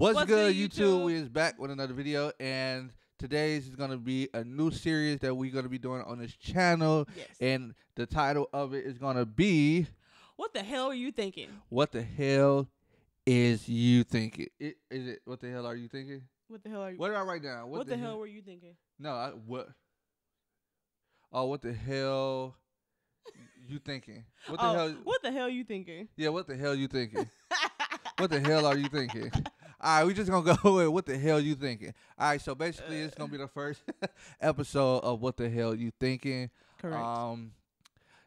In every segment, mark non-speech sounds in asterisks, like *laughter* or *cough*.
What's, What's good, YouTube? We is back with another video, and today's is gonna be a new series that we're gonna be doing on this channel, Yes. and the title of it is gonna be what the hell are you thinking? "What the hell is you thinking?" It, is it "What the hell are you thinking?" What the hell are you? What did I write down? what, the, hell were you thinking? No, I, what? Oh, what the hell you thinking? What the oh, hell? what the hell you thinking? Yeah, what the hell you thinking? *laughs* what the hell are you thinking? All right, we're just gonna *laughs* go with what the hell you thinking. All right, so basically, it's gonna be the first *laughs* episode of what the hell you thinking. Correct. Um,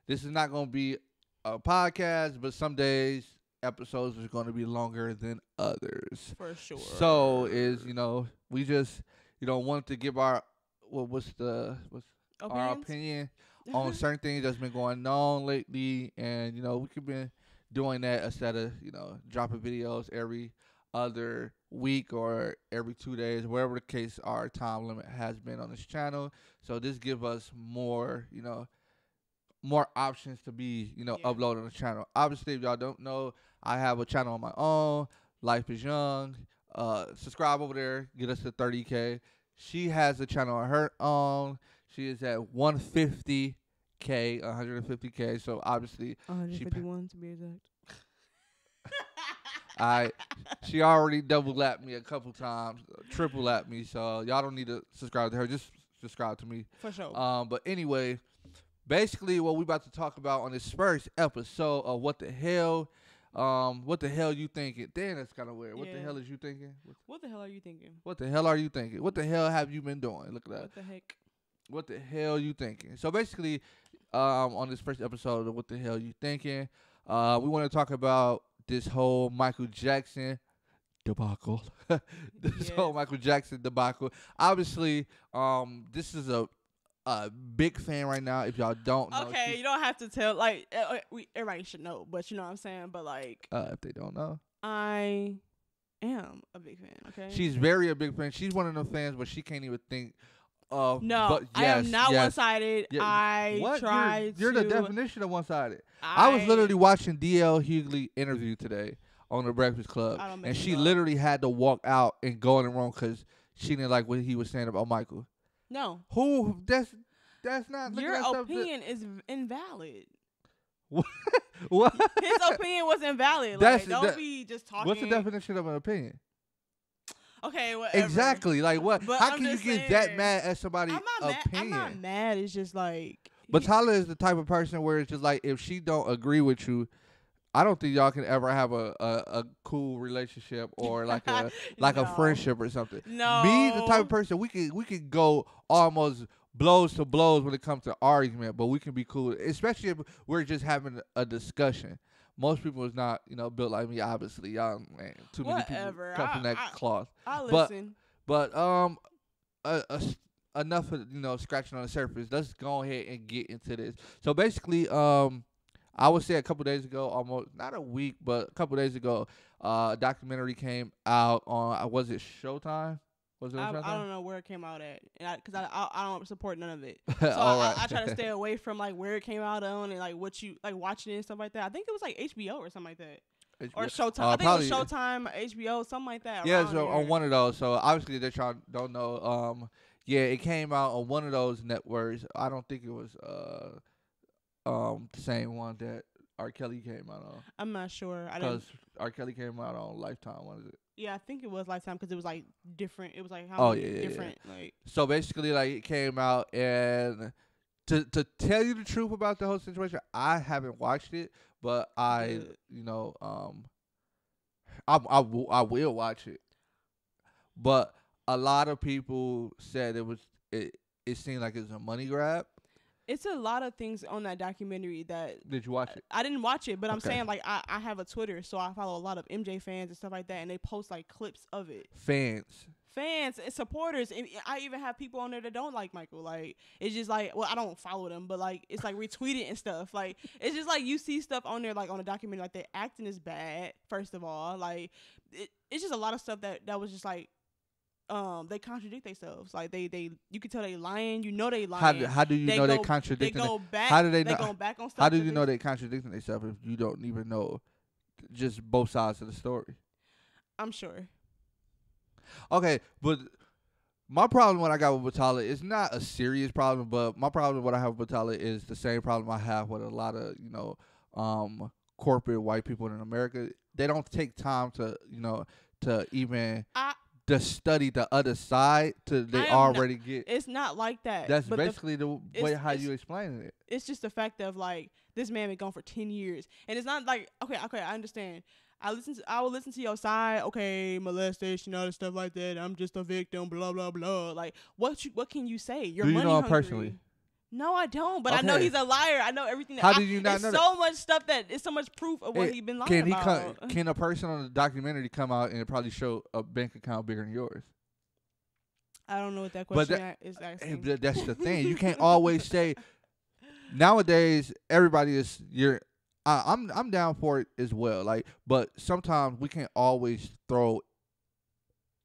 this is not gonna be a podcast, but some days episodes are gonna be longer than others. For sure. So is you know we just you know want to give our what what's the what's our opinion *laughs* on certain things that's been going on lately, and you know we could be doing that instead of you know dropping videos every other week or every two days, whatever the case our time limit has been on this channel. So this give us more, you know, more options to be, you know, Yeah. uploaded on the channel. Obviously, if y'all don't know, I have a channel on my own. Life is young. Uh, subscribe over there. Get us to 30k. She has a channel on her own. She is at 150k, 150k. So obviously, 151 to be exact. I she already double lapped me a couple times, triple lapped me. So y'all don't need to subscribe to her. Just subscribe to me. For sure. Um, but anyway, basically what we about to talk about on this first episode of what the hell, um, what the hell you thinking? Damn, that's kind of weird. What the hell is you thinking? What, what the hell are you thinking? what the hell are you thinking? What the hell have you been doing? Look at that. What the heck? What the hell you thinking? So basically, um, on this first episode of what the hell you thinking, uh, we want to talk about this whole Michael Jackson debacle. *laughs* this whole Michael Jackson debacle. Obviously, um, this is a a big fan right now. If y'all don't know, Okay, you don't have to tell. Like, uh, uh, we everybody should know, but you know what I'm saying. But like, uh, if they don't know, I am a big fan. Okay. she's very a big fan. She's one of them fans, but she can't even think of. no, but I am not yes. one-sided. Yeah, I What? try You're, you're the definition of one-sided. I, was literally watching DL Hughley interview today on the Breakfast Club, I don't make and she literally had to walk out and go in the room because she didn't like what he was saying about Michael. no. Who? That's that's not Your that opinion is v- invalid. *laughs* what? His opinion was invalid. That's- like, don't that- be just talking. What's the definition of an opinion? Okay, whatever. Exactly. Like what? But How I'm can you get that mad at somebody? I'm not mad. opinion? I'm not mad. It's just like. But Tyler is the type of person where it's just like if she don't agree with you, I don't think y'all can ever have a, a, a cool relationship or like a *laughs* like a friendship or something. No. Me, the type of person we can we can go almost blows to blows when it comes to argument, but we can be cool, especially if we're just having a discussion. Most people is not, you know, built like me. Obviously, y'all man, too many people come from that I- cloth. I but- listen. But um, uh, uh, s- enough of you know scratching on the surface. Let's go ahead and get into this. So basically, um, I would say a couple days ago, almost not a week, but a couple days ago, uh, a documentary came out on. Uh, was it Showtime? Was it I, Showtime? I don't know where it came out at, and because I, I, I don't support none of it. *laughs* So I. I, I try to stay *laughs* away from like where it came out on and like what you like watching it and stuff like that. I think it was like HBO or something like that, or Showtime. Uh, I think it was Showtime, HBO, something like that. Yeah, so on one of those. So obviously that y'all don't know. Um, yeah, it came out on one of those networks. I don't think it was uh, um, the same one that R. Kelly came out on. I'm not sure. I. Because R. Kelly came out on Lifetime. What is it? Yeah, I think it was Lifetime because it was like different. It was like how Oh, yeah, yeah, yeah. different like. So basically, like it came out, and to to tell you the truth about the whole situation, I haven't watched it, but I, Good. you know, um, I I, will- I will watch it. But a lot of people said it was it. It seemed like it was a money grab. It's a lot of things on that documentary that Did you watch it? I didn't watch it, but I'm Okay. saying like I, I have a Twitter, so I follow a lot of MJ fans and stuff like that, and they post like clips of it. Fans. Fans and supporters, and I even have people on there that don't like Michael. Like it's just like, well, I don't follow them, but like it's like retweeted and stuff. Like it's just like you see stuff on there, like on a documentary, like their acting is bad. First of all, like it, it's just a lot of stuff that that was just like. Um, they contradict themselves. Like they, they, you can tell they lying. You know they lying. How do, how do you They know they go- they contradicting? it? go back. How do they They know- go back on stuff. How do you they know they contradicting themselves if you don't even know just both sides of the story? I'm sure. Okay, but my problem what I got with Batala is not a serious problem, but my problem what I have with Batala is the same problem I have with a lot of you know um, corporate white people in America. They don't take time to you know to even I, to study the other side to they am not- already get. it's not like that. That's the basically the, it's- way how you explaining it. it's just the fact of like this man been gone for ten years, and it's not like okay, okay, I understand. I listen to I will listen to your side, okay, molestation, all this stuff like that. I'm just a victim, blah blah blah. Like what you what can you say? You're Do you money know hungry. personally? No, I don't. But I know he's a liar. I know everything. That How did you not know so much stuff that it's so much proof of what Hey, he been lying Can he about. come? Can a person on the documentary come out and probably show a bank account bigger than yours? I don't know what that question is Hey, asking. that's the thing. You can't *laughs* always say. Nowadays, everybody is you're. I, I'm I'm down for it as well. Like, but sometimes we can't always throw.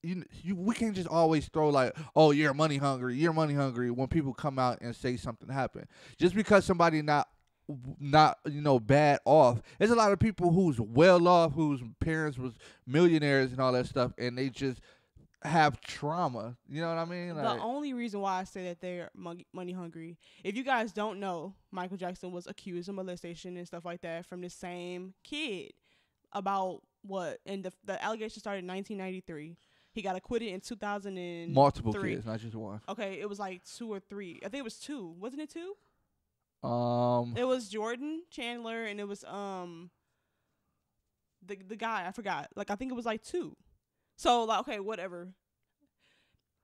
You, you we can't just always throw like oh you're money hungry you're money hungry when people come out and say something happened just because somebody not not you know bad off there's a lot of people who's well off whose parents was millionaires and all that stuff and they just have trauma you know what i mean like, the only reason why I say that they're mon- money hungry, if you guys don't know, Michael Jackson was accused of molestation and stuff like that from the same kid. About what? And the the allegation started in 1993. He got acquitted in 2000 multiple kids, not just one. Okay, it was like two or three. I think it was two. Wasn't it two? Um, It was Jordan Chandler and it was um the the guy I forgot. Like I think it was like two. So like okay, whatever.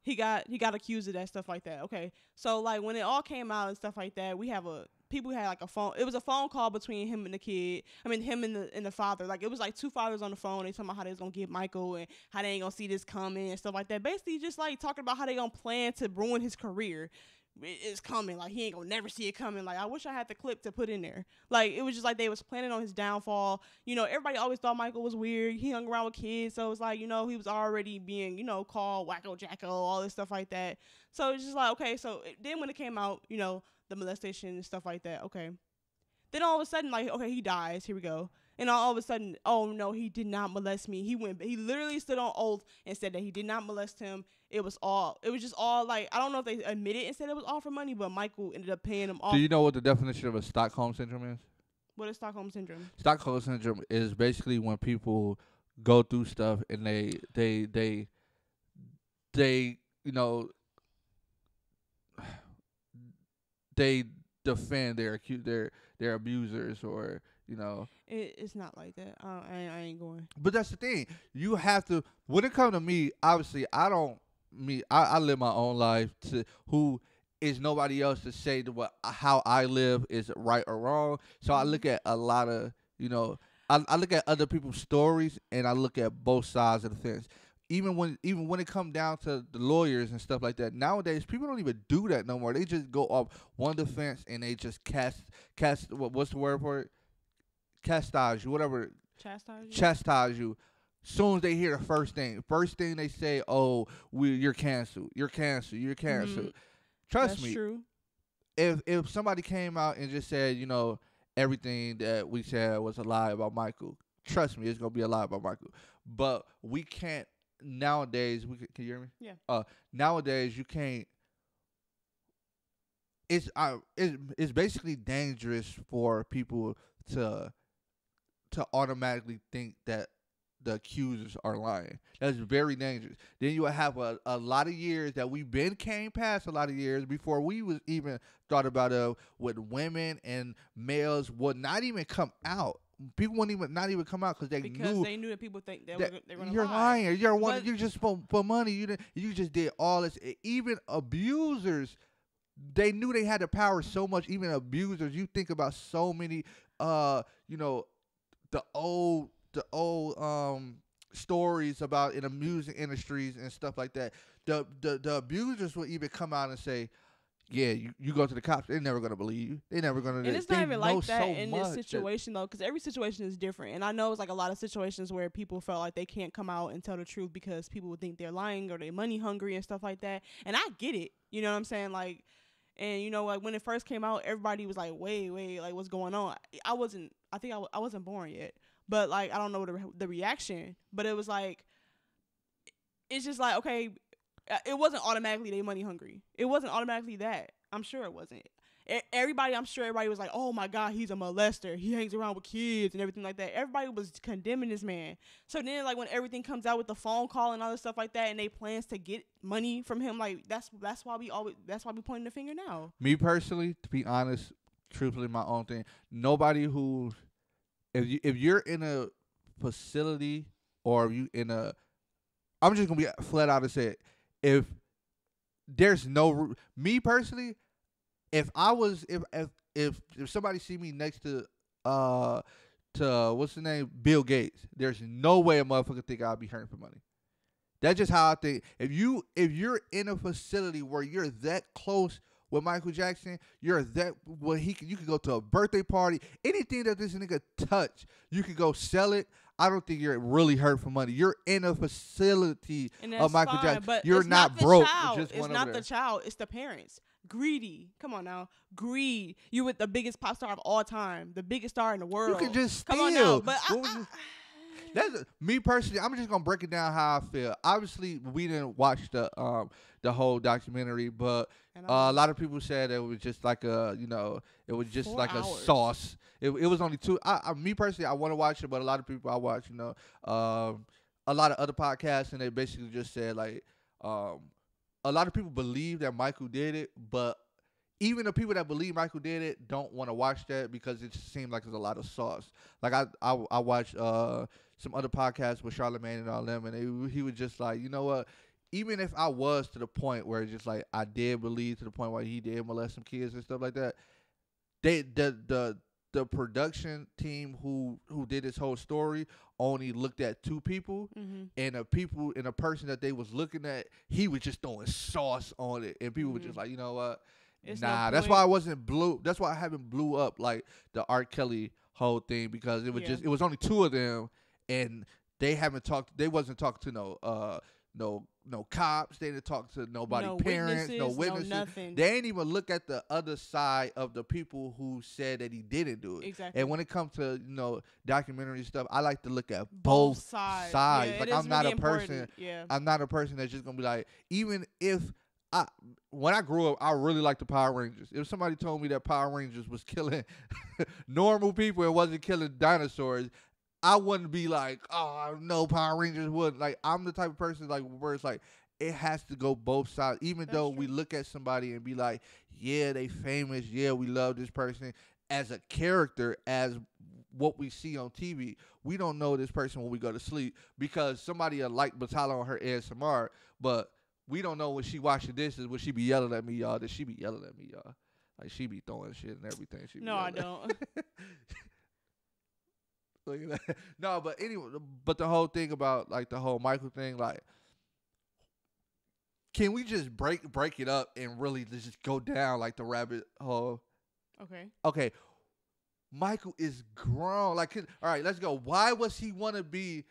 He got he got accused of that stuff like that. Okay, so like when it all came out and stuff like that, we have a people had like a phone. It was a phone call between him and the kid. I mean him and the and the father. Like it was like two fathers on the phone. They talking about how they was gonna get Michael and how they ain't gonna see this coming and stuff like that. Basically just like talking about how they gonna plan to ruin his career it's coming. Like he ain't gonna never see it coming. Like I wish I had the clip to put in there. Like it was just like they was planning on his downfall. You know, everybody always thought Michael was weird. He hung around with kids, so it's like you know he was already being you know called wacko jacko, all this stuff like that. So it's just like okay. So then when it came out, you know the molestation and stuff like that. Okay. Then all of a sudden, like okay, he dies. Here we go. And all of a sudden, oh no, he did not molest me. He went. He literally stood on oath and said that he did not molest him it was all it was just all like I don't know if they admitted and said it was all for money, but Michael ended up paying them off. do you know what the definition of a Stockholm syndrome is? what is Stockholm syndrome? Stockholm syndrome is basically when people go through stuff and they they they they you know they defend their acu- their their abusers or you know It, it's not like that. Uh, I, I ain't going. But that's the thing. You have to when it comes to me, obviously I don't me I, I live my own life to who is nobody else to say to what how I live is right or wrong. So I look at a lot of, you know, I, I look at other people's stories and I look at both sides of the fence. Even when even when it come down to the lawyers and stuff like that, nowadays people don't even do that no more. They just go off one defense and they just cast cast what what's the word for it? Chastise you, whatever Chastise you? chastise you. Soon as they hear the first thing, first thing they say, "Oh, we you're canceled. You're canceled. You're canceled." Mm-hmm. Trust me. That's me. true. If if somebody came out and just said, you know, everything that we said was a lie about Michael, trust me, it's gonna be a lie about Michael. But we can't nowadays. We can, can you hear me? Yeah. Uh, nowadays you can't. It's uh, it's, it's basically dangerous for people to to automatically think that the accusers are lying. That's very dangerous. Then you will have a, a lot of years that we've been came past a lot of years before we was even thought about uh with women and males would not even come out. People wouldn't even not even come out because they Because knew they knew that people think they that were they were you're lie. lying. You're one. But- You just for, for money. You didn't. You just did all this. Even abusers, they knew they had the power so much. Even abusers. You think about so many. Uh, you know, the old the old um stories about in the music industries and stuff like that. The the the abusers will even come out and say. Yeah, you, you go to the cops. They're never gonna believe you. They're never gonna. And it's not even like that so in this situation though, because every situation is different. And I know it's like a lot of situations where people felt like they can't come out and tell the truth because people would think they're lying or they're money hungry and stuff like that. And I get it. You know what I'm saying? Like, and you know, like when it first came out, everybody was like, "Wait, wait, like what's going on?" I wasn't. I think I, w- I wasn't born yet, but like I don't know the re- the reaction. But it was like it's just like okay, Uh, it wasn't automatically they money hungry. It wasn't automatically that. I'm sure it wasn't. Everybody, I'm sure everybody was like, "Oh my God, he's a molester. He hangs around with kids and everything like that." Everybody was condemning this man. So then, like when everything comes out with the phone call and all this stuff like that, and they plans to get money from him, like that's that's why we always that's why we pointing the finger now. Me personally, to be honest, truthfully, my own thing. Nobody who, if you if you're in a facility or you in a, I'm just gonna be flat out and say it. If there's no me personally, if I was if if if if somebody see me next to uh to what's the name Bill Gates, there's no way a motherfucker think I'll be hurting for money. That's just how I think. If you if you're in a facility where you're that close with Michael Jackson, you're that well he can you can go to a birthday party, anything that this nigga touch, you can go sell it. I don't think you're really hurt for money. You're in a facility of Michael fine, Jackson. But You're not, the broke. Child. It's It's not the there. child. It's the parents. Greedy. Come on now. Greed. You with the biggest pop star of all time, the biggest star in the world. You can just steal. Come on now. But I, I-? That's me personally. I'm just gonna break it down how I feel. Obviously, we didn't watch the um the whole documentary, but uh, a lot of people said it was just like a you know it was just Four like a sauce. It, it was only two. I, I me personally, I want to watch it, but a lot of people I watch, you know, um, a lot of other podcasts, and they basically just said like um, a lot of people believe that Michael did it, but even the people that believe Michael did it don't want to watch that because it just seems like there's a lot of sauce. Like I I, I watched uh, some other podcasts with Charlamagne and all them, and they, he was just like, you know what? Even if I was to the point where it's just like I did believe to the point where he did molest some kids and stuff like that, they the the the production team who who did this whole story only looked at two people Mhm. and the people and the person that they was looking at, he was just throwing sauce on it, and people were just Mhm. like, you know what? It's no nah, that's why I wasn't blew. That's why I haven't blew up like the R. Kelly whole thing because it was Yeah. just it was only two of them, and they haven't talked. They wasn't talking to no uh no no cops. They didn't talk to nobody no parents, no witnesses, witnesses. nothing. they ain't even look at the other side of the people who said that he didn't do it. exactly. And when it comes to you know documentary stuff, I like to look at both sides. sides. Yeah, Like, I'm not really a person- Yeah. I'm not a person that's just gonna be like, even if I when I grew up, I really liked the Power Rangers. If somebody told me that Power Rangers was killing *laughs* normal people and wasn't killing dinosaurs, I wouldn't be like, oh no, Power Rangers would. Like I'm the type of person like where it's like it has to go both sides. Even That's though we look at somebody and be like, yeah, they famous, yeah, we love this person as a character, as what we see on TV. We don't know this person when we go to sleep because somebody will like Batala on her ASMR, but we don't know when she watching this is when she be yelling at me, y'all. That she be yelling at me, y'all. Like she be throwing shit and everything. She No, I don't. *laughs* Look at that. *laughs* No, but anyway, but the whole thing about like the whole Michael thing, like, can we just break break it up and really just go down like the rabbit hole? okay. Okay, Michael is grown. Like, all right, let's go. Why was he want to be?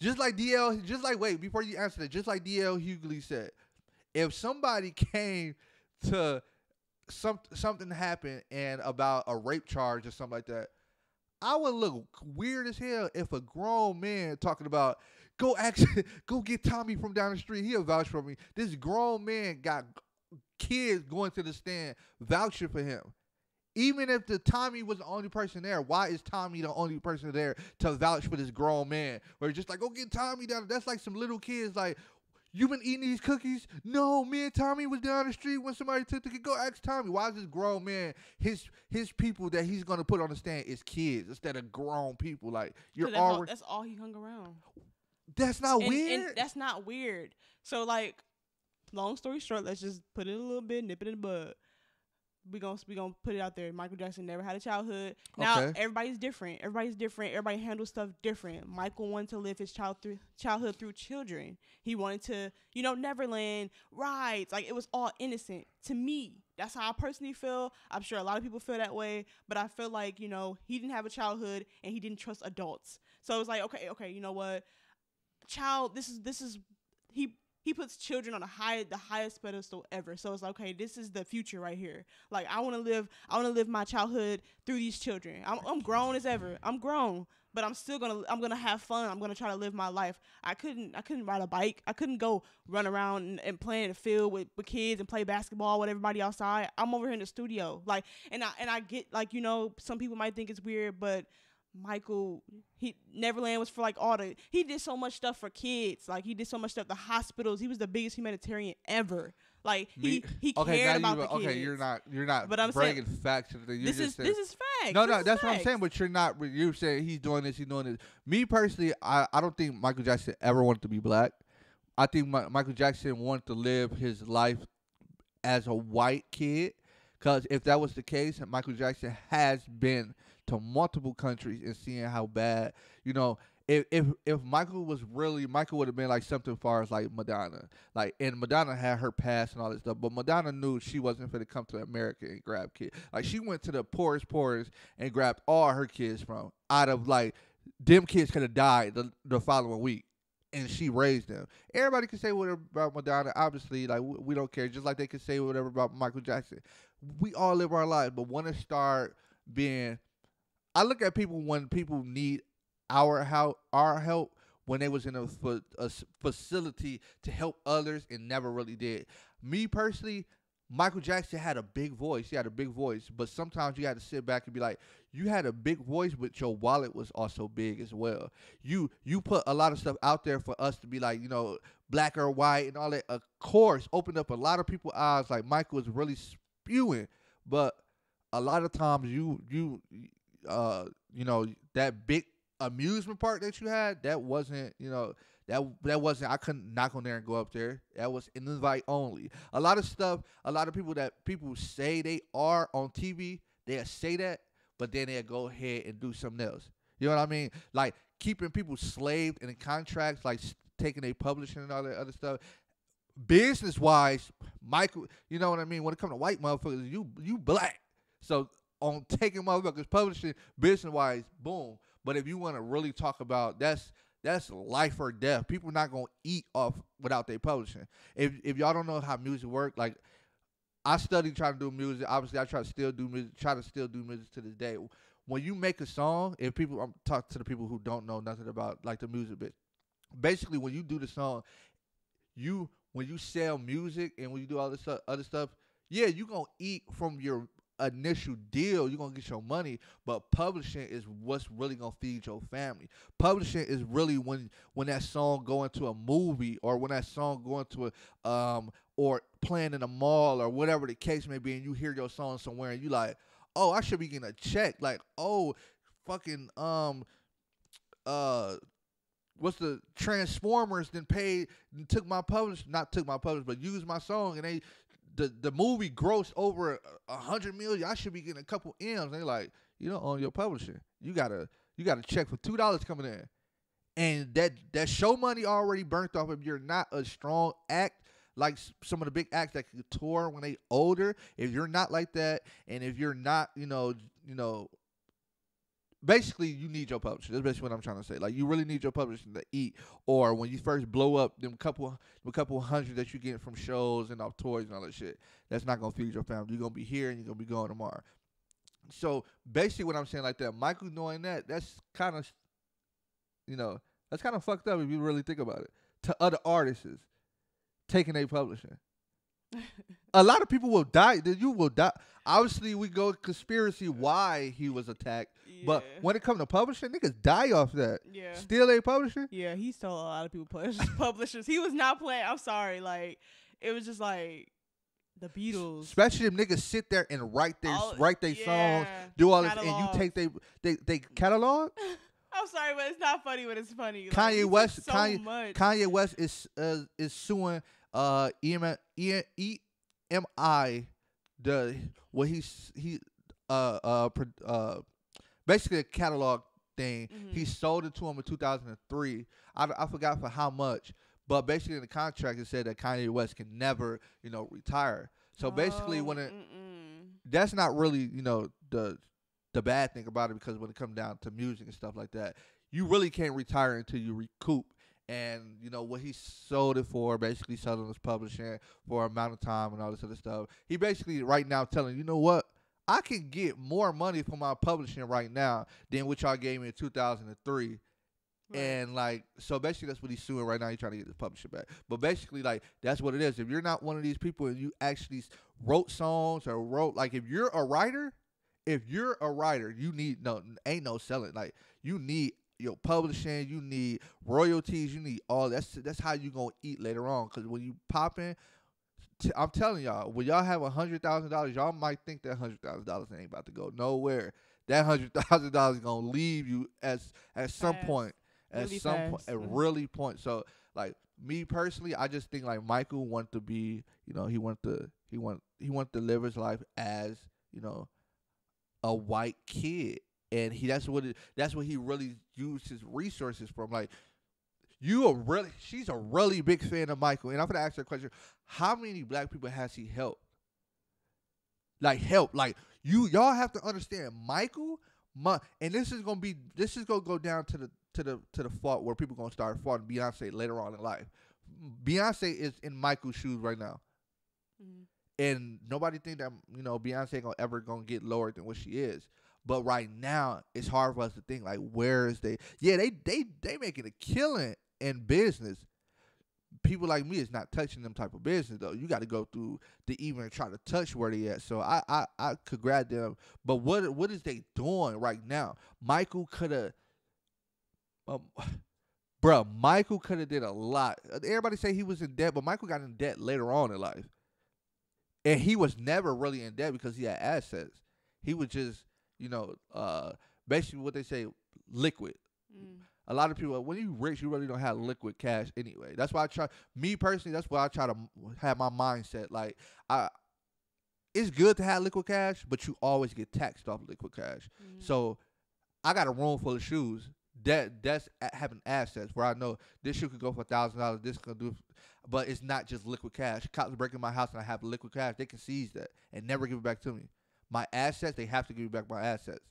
Just like DL, just like wait before you answer that, just like DL Hughley said, if somebody came to some something happened and about a rape charge or something like that, I would look weird as hell if a grown man talking about go actually *laughs* go get Tommy from down the street. He'll vouch for me. This grown man got kids going to the stand vouching for him. Even if the Tommy was the only person there, why is Tommy the only person there to vouch for this grown man? Or just like, go get Tommy down. That's like some little kids like, you been eating these cookies? No, me and Tommy was down the street when somebody took the kid. Go ask Tommy. Why is this grown man his his people that he's gonna put on the stand is kids instead of grown people? Like you're that's, all, already that's all he hung around. that's not and, weird. and that's not weird. So like, long story short, let's just put it a little bit, nip it in the bud. We gonna we gonna put it out there. Michael Jackson never had a childhood. Now Okay. everybody's different. Everybody's different. Everybody handles stuff different. Michael wanted to live his child through childhood through children. He wanted to, you know, Neverland rides. Like it was all innocent to me. That's how I personally feel. I'm sure a lot of people feel that way. But I feel like you know he didn't have a childhood and he didn't trust adults. So it's like okay, okay, you know what? child this is this is he he puts children on the high the highest pedestal ever. So it's like, okay, this is the future right here. Like I want to live I want to live my childhood through these children. I'm I'm grown as ever. I'm grown, but I'm still going to I'm going to have fun. I'm going to try to live my life. I couldn't I couldn't ride a bike. I couldn't go run around and, and play in the field with, with kids and play basketball with everybody outside. I'm over here in the studio. Like and I and I get like, you know, some people might think it's weird, but Michael, he Neverland was for like all the he did so much stuff for kids. Like he did so much stuff. The hospitals. He was the biggest humanitarian ever. Like he Me- he okay, cared about you, the kids. okay, you're not you're not But I'm saying- bringing facts to the This just is saying, this is facts. No, no, that's what I'm saying. But you're not. You're saying he's doing this. He's doing this. Me personally, I, I don't think Michael Jackson ever wanted to be black. I think Mi- Michael Jackson wanted to live his life as a white kid. Because if that was the case, Michael Jackson has been to multiple countries and seeing how bad, you know, if if if Michael was really Michael would have been like something far as like Madonna, like and Madonna had her past and all that stuff, but Madonna knew she wasn't going to come to America and grab kids. Like she went to the poorest poorest and grabbed all her kids from out of like them kids could have died the, the following week. And she raised them. Everybody can say whatever about Madonna. Obviously, like we don't care. Just like they can say whatever about Michael Jackson. We all live our lives, but want to start being. I look at people when people need our help, our help when they was in a, a facility to help others and never really did. Me personally, Michael Jackson had a big voice. He had a big voice, but sometimes you had to sit back and be like, you had a big voice, but your wallet was also big as well. You you put a lot of stuff out there for us to be like, you know, black or white and all that. Of course, opened up a lot of people's eyes. Like Michael was really spewing, but a lot of times you you uh you know that big amusement park that you had that wasn't you know that that wasn't I couldn't knock on there and go up there. That was an invite only. A lot of stuff, a lot of people that people say they are on TV, they'll say that, but then they'll go ahead and do something else. You know what I mean? Like keeping people slaved in contracts, like taking their publishing and all that other stuff. Business wise, Michael, you know what I mean? When it comes to white motherfuckers, you you black. So on taking motherfuckers publishing business wise, boom. But if you want to really talk about that's that's life or death. People not gonna eat off without their publishing. If if y'all don't know how music work, like I studied trying to do music. Obviously, I try to still do music. Try to still do music to this day. When you make a song, if people, I'm talking to the people who don't know nothing about like the music bit. Basically, when you do the song, you when you sell music and when you do all this other stuff, yeah, you gonna eat from your initial deal. You're gonna get your money, but publishing is what's really gonna feed your family. Publishing is really when when that song go into a movie or when that song go into a um or playing in a mall or whatever the case may be, and you hear your song somewhere and you like, oh, I should be getting a check. Like, oh, fucking um uh what's the Transformers then paid took my publish not took my publish but used my song and they the the movie grossed over a, hundred million. I should be getting a couple M's. They're like, you don't own your publishing. You gotta you got to check for two dollars coming in, and that that show money already burnt off. If you're not a strong act like some of the big acts that could tour when they older, if you're not like that, and if you're not, you know, you know. Basically, you need your publisher. That's basically what I'm trying to say. Like, you really need your publishing to eat. Or when you first blow up, them couple, them couple hundred that you get from shows and off tours and all that shit, that's not gonna feed your family. You're gonna be here and you're gonna be going tomorrow. So basically, what I'm saying like that, Michael knowing that, that's kind of, you know, that's kind of fucked up if you really think about it. To other artists, taking a publishing. *laughs* a lot of people will die. Then you will die. Obviously, we go conspiracy why he was attacked. But when it comes to publishing, niggas die off that. yeah. Still a publishing. Yeah, he stole a lot of people publish- *laughs* publishers. He was not playing. I'm sorry. Like it was just like the Beatles. Especially if niggas sit there and write their All- write their songs, do all this, and you take they they they catalog. *laughs* I'm sorry, but it's not funny. But it's funny. Like, Kanye took West- So Kanye- much. Kanye West is uh, is suing uh EM, E- EMI the what he's he uh uh uh basically a catalog thing. He Mhm. sold it to him in 2003. I, I forgot for how much, but basically in the contract it said that Kanye West can never you know retire. So basically Oh, when it mm-mm. that's not really you know the the bad thing about it because when it comes down to music and stuff like that, you really can't retire until you recoup and you know what he sold it for, basically selling his publishing for amount of time and all this other stuff. He basically right now telling you know what I can get more money for my publishing right now than what y'all gave me in 2003. Right. And like, so basically, that's what he's suing right now. He's trying to get his publisher back. But basically, like, that's what it is. If you're not one of these people and you actually wrote songs or wrote, like, if you're a writer, if you're a writer, you need no, ain't no selling. Like, you need your publishing, you need royalties, you need all. That's that's how you gonna eat later on. Cause when you pop in, t- I'm telling y'all, when y'all have a hundred thousand dollars, y'all might think that hundred thousand dollars ain't about to go nowhere. That hundred *laughs* thousand dollars is gonna leave you as at some Fast. point. At Really some point, at Mhm. really point. So like me personally, I just think like Michael wanted to be, you know, he wanted to he want he wanted to live his life as you know a white kid, and he that's what it, that's what he really used his resources from. Like you are really she's a really big fan of Michael, and I'm gonna ask her a question: How many black people has he helped? Like help, like you y'all have to understand Michael. My, and this is gonna be this is gonna go down to the to the to the fault where people gonna start faulting Beyonce later on in life. Beyonce is in Michael's shoes right now Mhm. and nobody think that you know Beyonce gonna ever gonna get lower than what she is. But right now, it's hard for us to think like, where is they? Yeah, they they they making a killing in business. People like me is not touching them type of business though. You got to go through to even try to touch where they at. So I I I could grab them. But what what is they doing right now? Michael could have. Um, *sighs* Bruh, Michael could have did a lot. Everybody say he was in debt, but Michael got in debt later on in life and he was never really in debt because he had assets. He was just, you know, uh, basically what they say, liquid. Mm. A lot of people, when you rich, you really don't have liquid cash anyway. That's why I try. Me personally, that's why I try to have my mindset. Like, I, it's good to have liquid cash, but you always get taxed off liquid cash. Mm. So, I got a room full of shoes. That that's having assets where I know this shoe could go for a thousand dollars. This could do, but it's not just liquid cash. Cops break in my house and I have liquid cash. They can seize that and never give it back to me. My assets, they have to give me back my assets.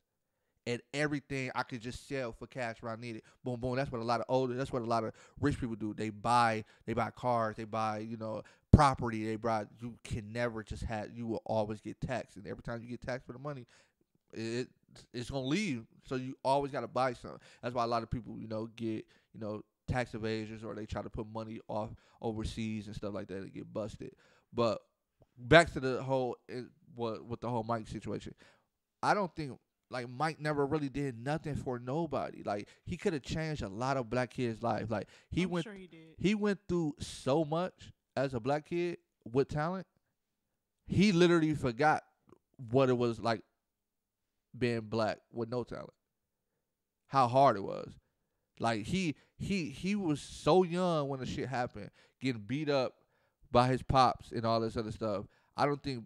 And everything I could just sell for cash when I need it. Boom, boom. That's what a lot of older. That's what a lot of rich people do. They buy, they buy cars. They buy, you know, property. They buy. You can never just have. You will always get taxed, and every time you get taxed for the money, it it's gonna leave. So you always gotta buy something. That's why a lot of people, you know, get you know tax evasions or they try to put money off overseas and stuff like that and get busted. But back to the whole it, what with the whole Mike situation, I don't think like Mike never really did nothing for nobody. Like he could have changed a lot of black kids' lives. Like he I'm went Sure he did. he went through so much as a black kid with talent. He literally forgot what it was like being black with no talent. How hard it was. Like he he he was so young when the shit happened, getting beat up by his pops and all this other stuff. I don't think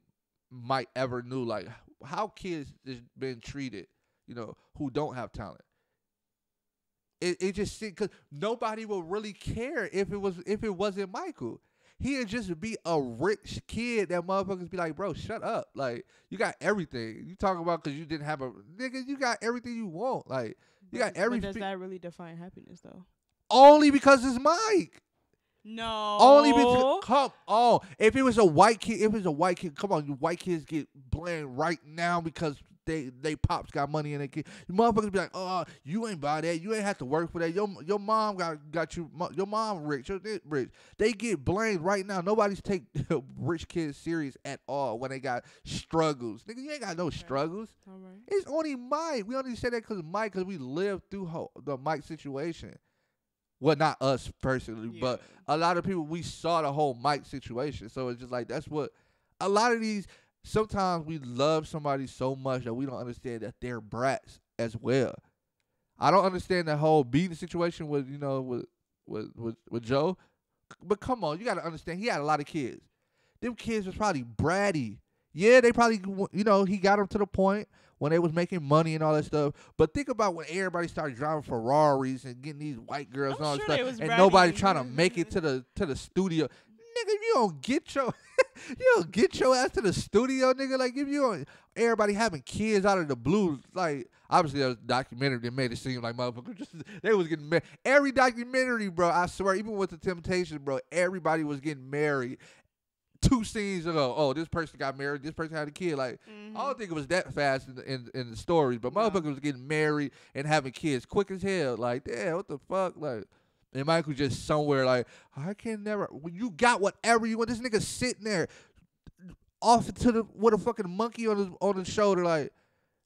Mike ever knew like how kids is been treated, you know, who don't have talent. It it just because nobody will really care if it was if it wasn't Michael. He'd just be a rich kid that motherfuckers be like, bro, shut up. Like you got everything. You talking about because you didn't have a nigga. You got everything you want. Like you got But- every But does that really define happiness though? only because it's Mike. No. Only because come on. If it was a white kid, if it was a white kid, come on, you white kids get blamed right now because they they pops got money in their kid. You motherfuckers be like, oh, you ain't buy that. You ain't have to work for that. Your your mom got got you. Your mom rich. Your rich. They get blamed right now. Nobody's take *laughs* rich kids serious at all when they got struggles. Nigga, you ain't got no struggles. All right. It's only Mike. We only say that because Mike, because we lived through ho- the Mike situation. Well, not us personally, but a lot of people we saw the whole Mike situation. So it's just like that's what a lot of these. Sometimes we love somebody so much that we don't understand that they're brats as well. I don't understand the whole beating situation with you know with with with, with Joe, but come on, you got to understand he had a lot of kids. Them kids was probably bratty. Yeah, they probably you know he got them to the point when they was making money and all that stuff. But think about when everybody started driving Ferraris and getting these white girls I'm and all sure that stuff, was and nobody trying to make it to the to the studio. Nigga, you don't get your *laughs* you don't get your ass to the studio, nigga. Like if you don't everybody having kids out of the blue, like Obviously, that was a documentary that made it seem like motherfuckers just they was getting married. Every documentary, bro, I swear, even with the Temptations, bro, everybody was getting married. Two scenes ago, oh, this person got married, this person had a kid. Like, Mhm. I don't think it was that fast in the, in, in the stories, but No. motherfuckers was getting married and having kids quick as hell. Like, damn, what the fuck? Like, and Michael just somewhere like, I can never. When you got whatever you want, this nigga sitting there off to the with a fucking monkey on his on his shoulder, like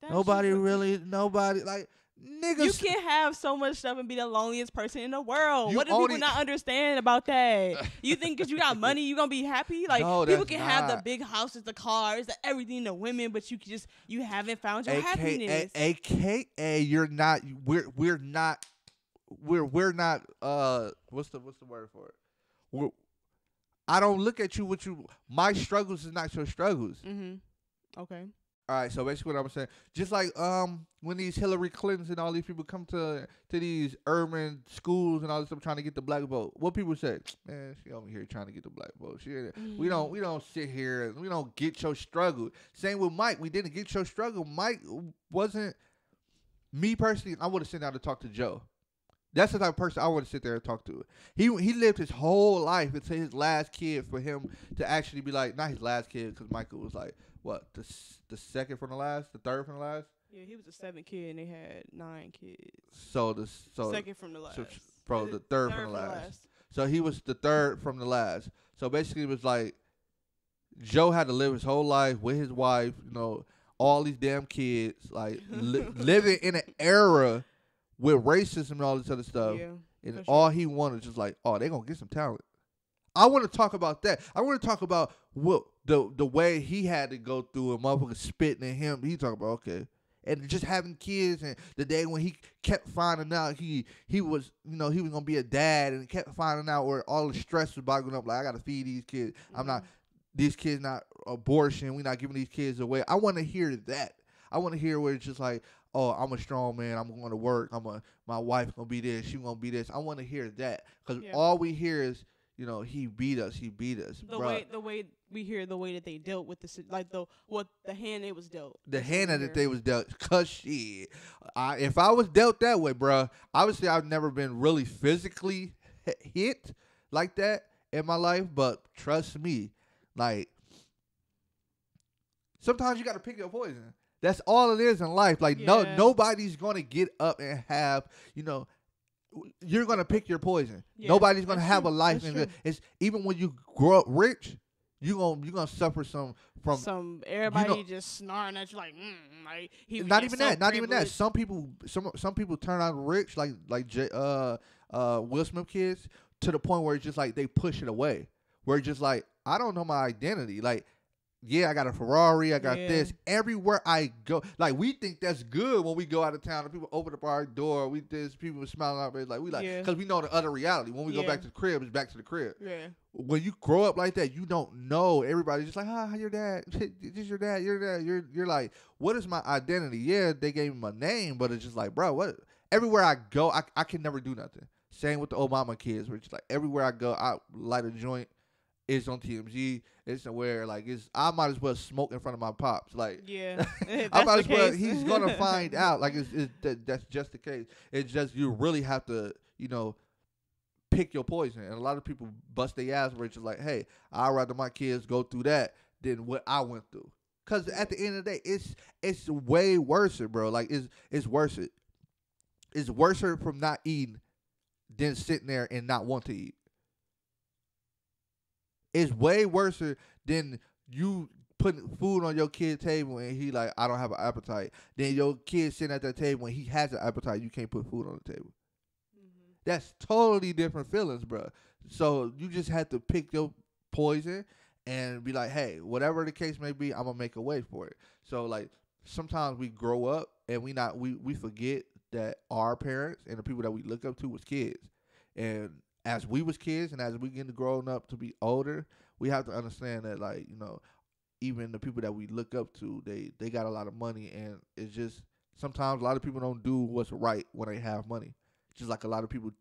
That's nobody really, nobody like niggas. You can't have so much stuff and be the loneliest person in the world. You what do people not understand about that? *laughs* You think because you got money, you're gonna be happy? Like No, people can have the big houses, the cars, the everything, the women, but you can just you haven't found your AKA, happiness. AKA, you're not. We're we're not. We're we're not. Uh, what's the what's the word for it? We're, I don't look at you with you. My struggles is not your struggles. mm-hmm. Okay. All right, so basically what I'm saying, just like um when these Hillary Clintons and all these people come to to these urban schools and all this stuff trying to get the black vote, what people say, man, she over here trying to get the black vote. She, ain't- we don't we don't sit here and we don't get your struggle. Same with Mike, we didn't get your struggle. Mike wasn't me personally. I would have sat down to talk to Joe. That's the type of person I would sit there and talk to. He he lived his whole life until his last kid for him to actually be like, not his last kid, because Michael was like, what, the the second from the last, the third from the last. Yeah, he was a seventh kid and they had nine kids. So the so Second from the last. so, bro, the third, from the last. So he was the third from the last. So basically, it was like Joe had to live his whole life with his wife. You know, all these damn kids, like li- *laughs* living in an era with racism and all this other stuff. Yeah. And sure. all he wanted was just like, oh, they gonna get some talent. I want to talk about that. I want to talk about what the the way he had to go through and motherfuckers spitting at him. He talking about okay, and just having kids and the day when he kept finding out he he was you know he was gonna be a dad and kept finding out where all the stress was boggling up. Like I gotta feed these kids. I'm not mm-hmm. these kids not abortion. We not giving these kids away. I want to hear that. I want to hear where it's just like, oh, I'm a strong man. I'm going to work. I'm a my wife gonna be this. She gonna be this. I want to hear that because Yeah. all we hear is, you know, he beat us. He beat us. the bruh. way the way we hear the way that they dealt with the like the what the hand it was dealt. the hand that they was dealt. Cause shit, I, if I was dealt that way, bruh, obviously I've never been really physically hit like that in my life. But trust me, like sometimes you got to pick your poison. That's all it is in life. Like no, nobody's gonna get up and have you know. You're gonna pick your poison. Yeah, Nobody's gonna have a life. it's even when you grow up rich, you gonna you gonna suffer some from some everybody just snarling at you like, mm, like he not even that. Not even that. Some people, some some people turn out rich, like like J, uh uh Will Smith kids, to the point where it's just like they push it away. Where it's just like I don't know my identity. Like, yeah, I got a Ferrari, I got Yeah. this. Everywhere I go, like we think that's good when we go out of town and people open up our door. We this people smiling out, like we like Yeah. because we know the other reality. When we go back to the crib, it's back to the crib Yeah. when you grow up like that, you don't know. Everybody's just like, ah, your dad, *laughs* this your dad, your dad. You're you're like, what is my identity? Yeah, they gave me a name, but it's just like, bro, what? Everywhere I go, I, I can never do nothing. Same with the Obama kids, where it's like everywhere I go, I light a joint. It's on TMZ. It's somewhere like it's. I might as well smoke in front of my pops. Like Yeah. *laughs* I might as well. case. He's gonna *laughs* find out. Like it's, it's that, that's just the case. It's just you really have to, you know, pick your poison. And a lot of people bust their ass where it's just like, hey, I'd rather my kids go through that than what I went through. Cause at the end of the day, it's it's way worse, bro. Like it's it's worse. It's worse from not eating than sitting there and not want to eat. It's way worse than you putting food on your kid's table and he like, I don't have an appetite. Then your kid sitting at that table and he has an appetite, you can't put food on the table. Mhm. That's totally different feelings, bro. So you just have to pick your poison and be like, hey, whatever the case may be, I'm gonna make a way for it. So like sometimes we grow up and we not we we forget that our parents and the people that we look up to was kids. And as we was kids and as we get to growing up to be older, we have to understand that like, you know, even the people that we look up to, they they got a lot of money and it's just sometimes a lot of people don't do what's right when they have money. Just like a lot of people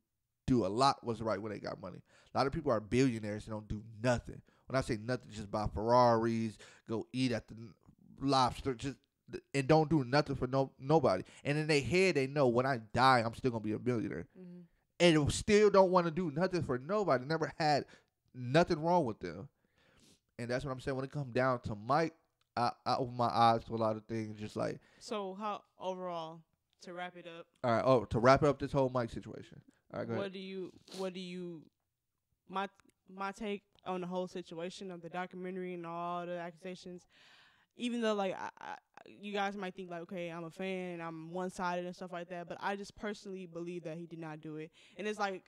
do a lot what's right when they got money. A lot of people are billionaires and don't do nothing. When I say nothing, just buy Ferraris, go eat at the lobster, just and don't do nothing for no nobody. And in their head, they know when I die, I'm still gonna be a millionaire, Mhm. And still don't want to do nothing for nobody. Never had nothing wrong with them, and that's what I'm saying. When it comes down to Mike, I, I open my eyes to a lot of things. Just like, So how overall to wrap it up? all right, oh, to wrap up this whole Mike situation. All right, go what ahead. do you what do you my my take on the whole situation of the documentary and all the accusations even though like I, I, you guys might think like okay i'm a fan i'm one-sided and stuff like that but i just personally believe that he did not do it and it's like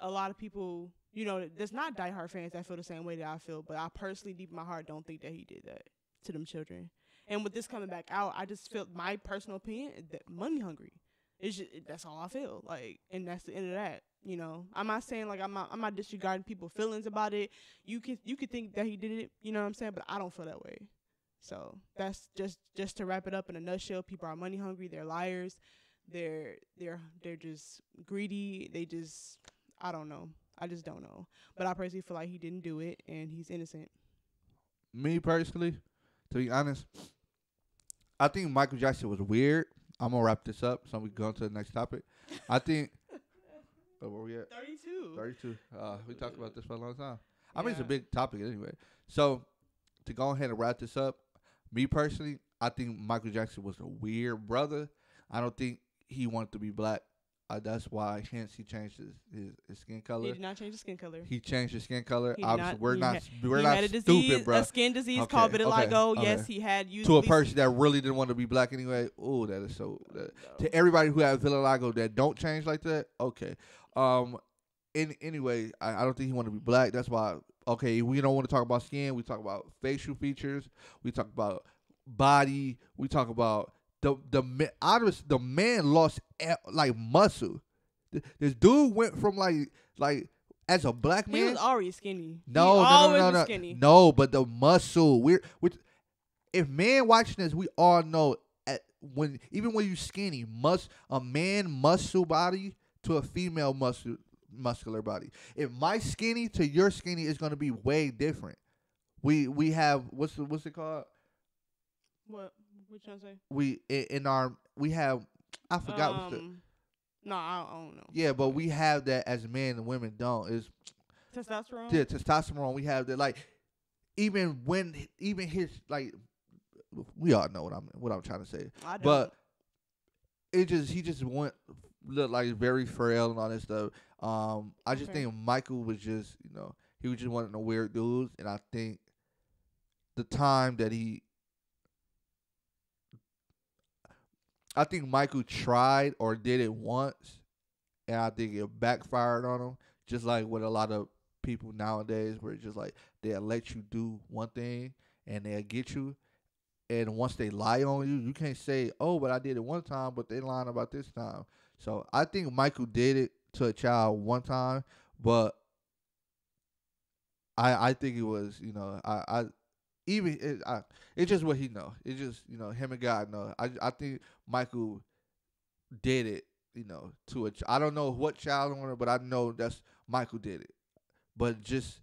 a lot of people you know there's not die-hard fans that feel the same way that i feel but i personally deep in my heart don't think that he did that to them children and with this coming back out i just feel my personal opinion that money hungry it's just, that's all I feel like, and that's the end of that. You know, I'm not saying like I'm not I'm not disregarding people's feelings about it. You can you could think that he did it, you know what I'm saying, but I don't feel that way. So that's just just to wrap it up in a nutshell. People are money hungry. They're liars. They're they're they're just greedy. They just I don't know. I just don't know. But I personally feel like he didn't do it, and he's innocent. Me personally, to be honest, I think Michael Jackson was weird. I'm gonna wrap this up so we can go on to the next topic. I think. *laughs* Oh, where we at? Thirty-two. 32. Uh, we talked about this for a long time. I mean, it's a big topic anyway. So, to go ahead and wrap this up, me personally, I think Michael Jackson was a weird brother. I don't think he wanted to be black. Uh, that's why hence he changed his, his, his skin He color. did not change his skin color. He changed his skin color. He Obviously, not- we're not had- we're he not had a disease, stupid, bro. a skin disease Okay, called vitiligo. okay, Yes, okay. he had used To a person that really didn't want to be black anyway. Oh, that is so. That, No. to everybody who has vitiligo that don't change like that, okay. Um, in anyway, I, I don't think he wanted to be black. That's why. Okay, we don't want to talk about skin. We talk about facial features. We talk about body. We talk about the the ma- the man lost like muscle. This dude went from like like as a black man. He was already skinny. No, he no, no, no, no, skinny. no. But the muscle, we're, we if man watching this, we all know at, when even when you skinny, mus a man muscle body to a female muscle muscular body. If my skinny to your skinny is gonna be way different. We we have what's the, what's it called? What? What you trying to say? We in, our we have I forgot what's the Um, No, I, don't know. yeah, but we have that as men and women don't. Is Testosterone. the testosterone we have that like even when even his like we all know what I'm what I'm trying to say. I don't. But it just he just went look like very frail and all that stuff. Um I just Okay. think Michael was just, you know, he was just one of the weird dudes and I think the time that he I think Michael tried or did it once and I think it backfired on him. Just like with a lot of people nowadays where it's just like they'll let you do one thing and they'll get you and once they lie on you, you can't say, "Oh, but I did it one time, but they lying about this time." So I think Michael did it to a child one time, but I I think it was you know I I even it, I it's just what he know. It's just you know him and God know. I I think Michael did it you know to a I don't know what child owner, but I know that's Michael did it, but just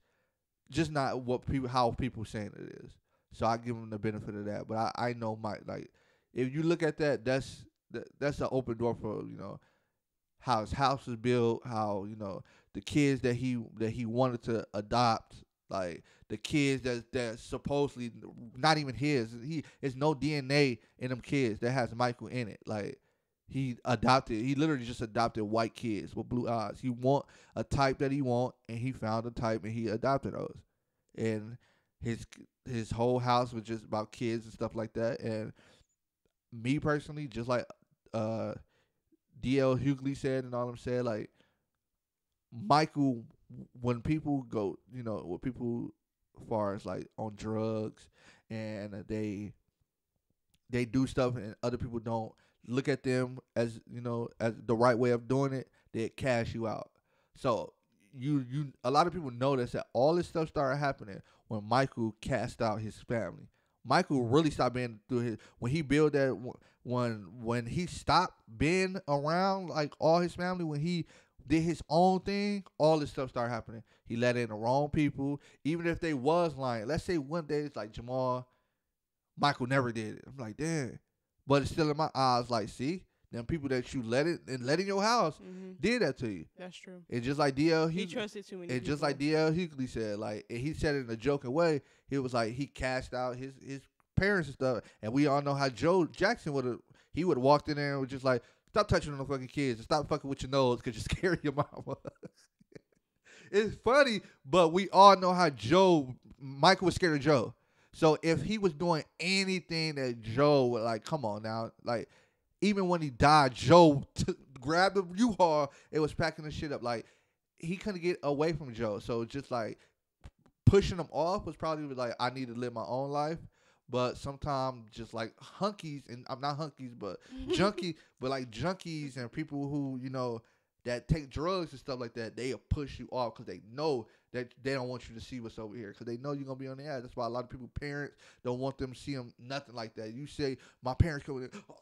just not what people how people saying it is. So I give him the benefit of that. But I, I know my like if you look at that, that's that, that's an open door for you know how his house was built, how you know the kids that he that he wanted to adopt, like the kids that that supposedly not even his. He it's no DNA in them kids that has Michael in it. Like he adopted, he literally just adopted white kids with blue eyes. He want a type that he want, and he found a type, and he adopted those. And his his whole house was just about kids and stuff like that. And me personally, just like uh DL Hughley said and all them said, like Michael, when people go, you know, when people, as far as like on drugs, and they they do stuff and other people don't look at them as you know as the right way of doing it, they cash you out. So you you a lot of people notice that all this stuff started happening when Michael cast out his family. Michael really stopped being through his when he built that when when he stopped being around like all his family when he did his own thing, all this stuff started happening. He let in the wrong people, even if they was lying. Let's say one day it's like Jamal, Michael never did it. I'm like, damn, but it's still in my eyes. Like, see, them people that you let it and let in your house hmm did that to you. That's true. It's just like DL. He, He, trusted too many. and just like DL Hughley said, like and he said it in a joking way. He was like he cashed out his his parents and stuff, and we all know how Joe Jackson would have he would have walked in there and was just like, stop touching on the fucking kids and stop fucking with your nose because you're *laughs* scaring your mama. *laughs* it's funny, but we all know how Joe Michael was scared of Joe. So if he was doing anything that Joe would like, come on now, like even when he died, Joe took, grabbed the U-Haul and was packing the shit up. Like he couldn't get away from Joe. So just like pushing him off was probably like I need to live my own life. But sometimes just like hunkies and I'm not hunkies, but *laughs* junkies, but like junkies and people who you know that take drugs and stuff like that, they'll push you off because they know that they don't want you to see what's over here because they know you're gonna be on the ad. That's why a lot of people parents don't want them to see them nothing like that. You say my parents coming in, "Oh,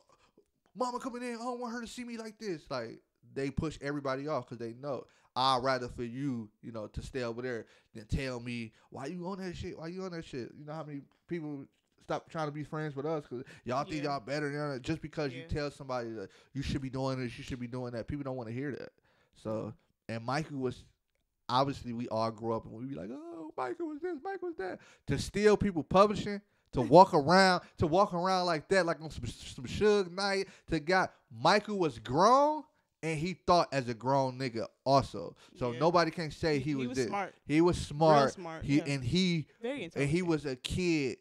mama coming in, I don't want her to see me like this. Like they push everybody off because they know I'd rather for you, you know, to stay over there than tell me why you on that shit. Why you on that shit? You know how many people stop trying to be friends with us because y'all think Yeah. y'all better than us just because you tell somebody that you should be doing this, you should be doing that. People don't want to hear that. So and Michael was obviously we all grew up and we'd be like, oh, Michael was this, Michael was that. To steal people publishing, to walk around, to walk around like that, like on some some Suge Knight. To got Michael was grown and he thought as a grown nigga also. So Yeah. nobody can say he, was, this. smart. He was smart. smart, He yeah. and he Very and he was a kid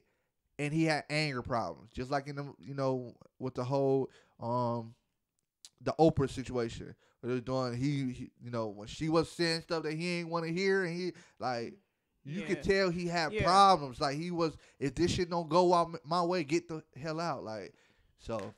and he had anger problems just like in the you know with the whole um the Oprah situation what they was doing he, he you know when she was saying stuff that he ain't want to hear and he like you could tell he had Yeah. problems like he was if this shit don't go out my way get the hell out like so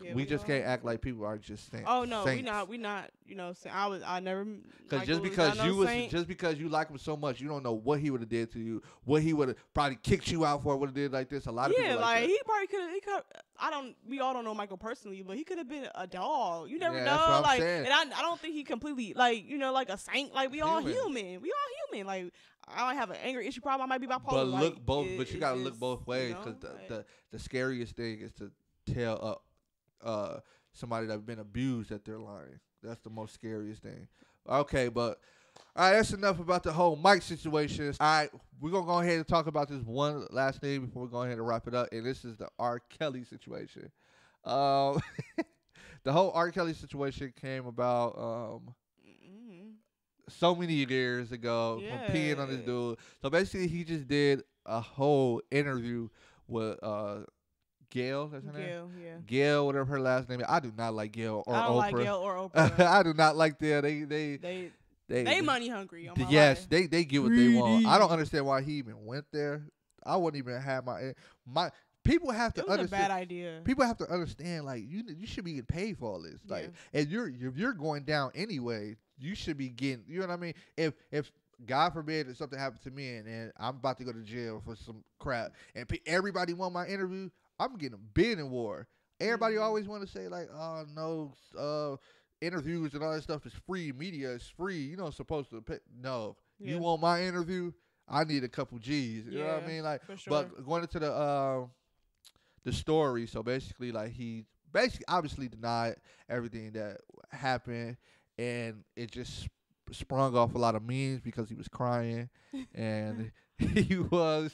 Yeah, we just all- can't act like people are just saying Oh no, we saints. not. We not. You know, I was. I never. Cause just because you no was saint. just because you like him so much, you don't know what he would have did to you, what he would have probably kicked you out for, would have did like this. A lot of yeah, people like, like, he probably could. He could. I don't. We all don't know Michael personally, but he could have been a dog. You never Yeah, know. that's what I'm like, saying. and I, I don't think he completely like you know like a saint. Like we all Human. human. We all human. Like I don't have an anger issue problem. I might be bipolar. But like, look both. it- but you gotta look both you ways know, because the, like- the the scariest thing is to tell uh uh somebody that's been abused that they're lying. That's the most scariest thing. Okay, but all right, that's enough about the whole Mike situation. All right, we're gonna go ahead and talk about this one last thing before we go ahead and wrap it up, and this is the R. Kelly situation. Um, *laughs* the whole R. Kelly situation came about um. So many years ago from peeing on this dude. So basically, he just did a whole interview with uh Gayle. That's her name. Gayle, yeah. Gayle, whatever her last name is. I do not like Gayle or Oprah. I don't Oprah. like Gayle or *laughs* Oprah. I do not like them. They they they they they money hungry. On my yes, life. they they get what they want. I don't understand why he even went there. I wouldn't even have my my people have to It was a understand. bad idea. People have to understand, like you, you should be getting paid for all this. Like, and you're if you're going down anyway, you should be getting. You know what I mean? If if God forbid if something happened to me and, and I'm about to go to jail for some crap, and pe- everybody want my interview, I'm getting a in war. Everybody Mhm. always want to say like, oh no, uh, interviews and all that stuff is free. Media is free. You know, supposed to pay. No, Yeah. you want my interview? I need a couple G's. You know what I mean? Like, sure. but going into the uh, the story, so basically, like he basically obviously denied everything that happened, and it just sp- sprung off a lot of memes because he was crying, and *laughs* *laughs* he was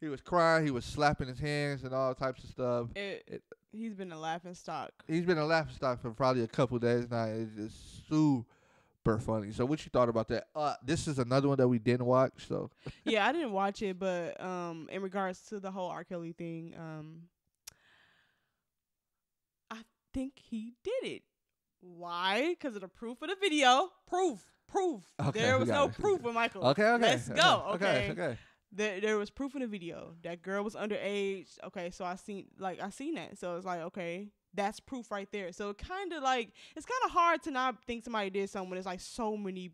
he was crying, he was slapping his hands and all types of stuff. it, it- he's been a laughing stock. He's been a laughing stock for probably a couple days now. It's just super funny. So, what you thought about that? Uh, this is another one that we didn't watch. So, *laughs* yeah, I didn't watch it, but um, in regards to the whole R. Kelly thing, um, I think he did it. Why? Because of the proof of the video. Proof. Proof. Okay, there was no it. proof with Michael. okay, okay, Let's go. okay, Okay. okay. There, there was proof in the video. That girl was underage. Okay, so I seen like I seen that. So it's like okay, that's proof right there. So it kind of like it's kind of hard to not think somebody did something when it's like so many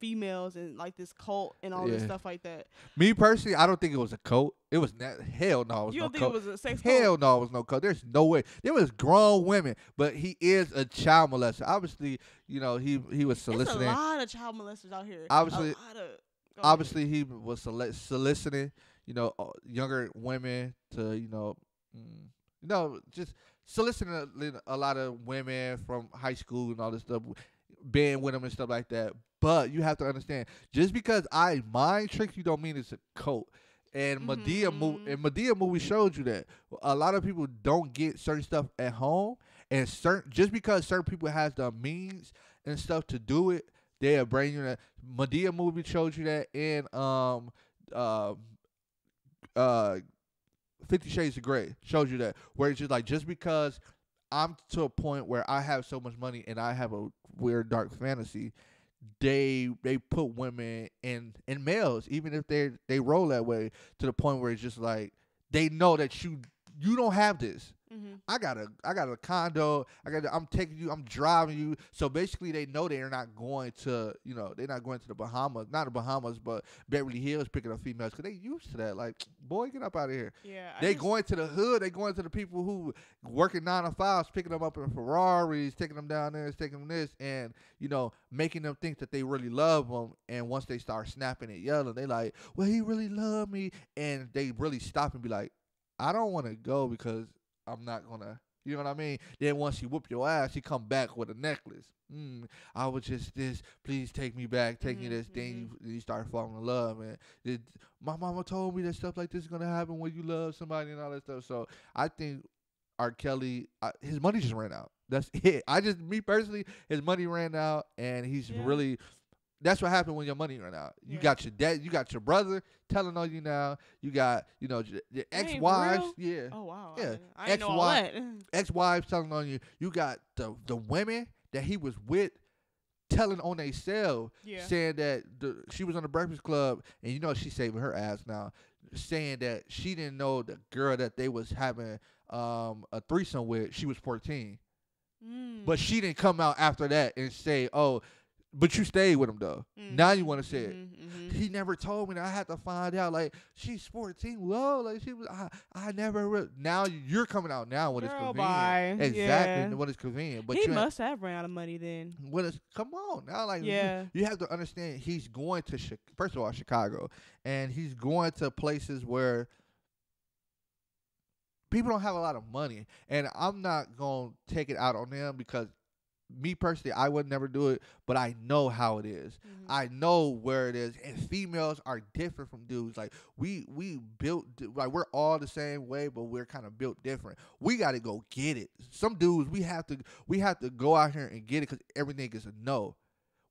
females and like this cult and all this Yeah. stuff like that. Me personally, I don't think it was a cult. It was not. Hell no, it was You no don't think cult. it was a sex cult? Hell no, it was no cult. There's no way. There was grown women, but he is a child molester. Obviously, you know he he was soliciting. There's a soliciting. lot of child molesters out here. Obviously- a lot of, go ahead. Obviously, he was soli- soliciting. You know, uh, younger women to you know mm, No, just soliciting a, a lot of women from high school and all this stuff, being with them and stuff like that. But you have to understand, just because I mind trick you, don't mean it's a cult. And Madea movie, Mhm. and Madea movie showed you that a lot of people don't get certain stuff at home, and certain just because certain people has the means and stuff to do it, they'll bring you that. Madea movie showed you that, and um, uh, uh, Fifty Shades of Grey shows you that, where it's just like just because I'm to a point where I have so much money and I have a weird dark fantasy, they they put women in in males, even if they they roll that way, to the point where it's just like they know that you you don't have this. Mm-hmm. I got a I got a condo. I got I'm taking you. I'm driving you. So basically, they know they're not going to you know they're not going to the Bahamas, not the Bahamas, but Beverly Hills picking up females because they used to that. Like, boy, get up out of here. Yeah. They just- going to the hood. They going to the people who working nine to fives, picking them up in Ferraris, taking them down there, taking them this, and you know making them think that they really love them. And once they start snapping and yelling, they like, well, he really love me, and they really stop and be like, I don't want to go because I'm not gonna. You know what I mean? Then once he whoop your ass, he come back with a necklace. Mm, I was just this. Please take me back. Take me Mhm, this. Then you, you start falling in love, and it, my mama told me that stuff like this is gonna happen when you love somebody and all that stuff. So I think R. Kelly, I, his money just ran out. That's *laughs* it. I just, me personally, his money ran out, and he's Yeah. really. That's what happened when your money ran out. You got your dad, you got your brother telling on you now. You got, you know, your, your ex-wives. Yeah, Oh wow. Yeah. I, I know all Ex-wife- *laughs* ex-wives telling on you. You got the the women that he was with telling on they cell yeah. saying that the, she was on the Breakfast Club, and you know she's saving her ass now, saying that she didn't know the girl that they was having um, a threesome with. She was fourteen, Mm. but she didn't come out after that and say, "Oh, but you stayed with him though." Now you want to say it. Mhm, mhm. He never told me. That. I had to find out. Like she's fourteen. Whoa, like she was. I, I never. Re- now you're coming out now when it's Girl, convenient. bye. Exactly Yeah. when it's convenient. But he you must have ran out of money then. when it's come on now, like you- Yeah. you, have to understand he's going to Chi- first of all Chicago, and he's going to places where people don't have a lot of money, and I'm not gonna take it out on them because me personally, I would never do it, but I know how it is. Mhm. I know where it is, and females are different from dudes. Like we we built like we're all the same way, but we're kind of built different. We got to go get it. Some dudes we have to we have to go out here and get it because everything is a no.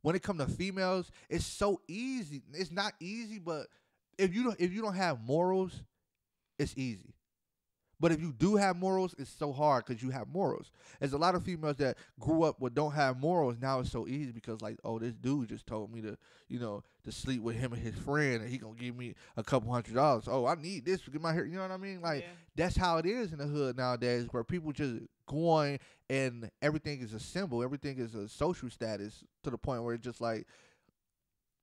When it comes to females, it's so easy. It's not easy, but if you don't if you don't have morals, it's easy. But if you do have morals, it's so hard because you have morals. There's a lot of females that grew up with don't have morals. Now it's so easy because like, oh, this dude just told me to, you know, to sleep with him and his friend, and he gonna give me a couple hundred dollars. Oh, I need this to get my hair. You know what I mean? Like yeah. that's how it is in the hood nowadays, where people just going and everything is a symbol, everything is a social status to the point where it's just like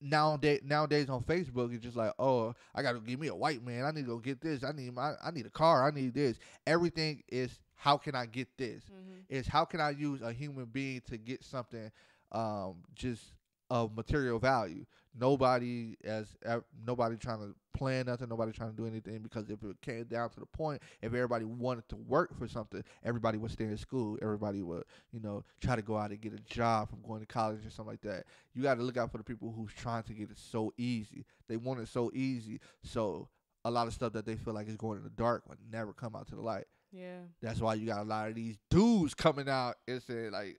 nowadays nowadays on Facebook it's just like, oh, I gotta give me a white man. I need to go get this. I need my I need a car. I need this. Everything is how can I get this? Mhm. Is how can I use a human being to get something um just of material value. Nobody as nobody trying to plan nothing, nobody trying to do anything because if it came down to the point, if everybody wanted to work for something, everybody would stay in school. Everybody would, you know, try to go out and get a job from going to college or something like that. You got to look out for the people who's trying to get it so easy. They want it so easy, so a lot of stuff that they feel like is going in the dark would never come out to the light. Yeah. That's why you got a lot of these dudes coming out and saying like,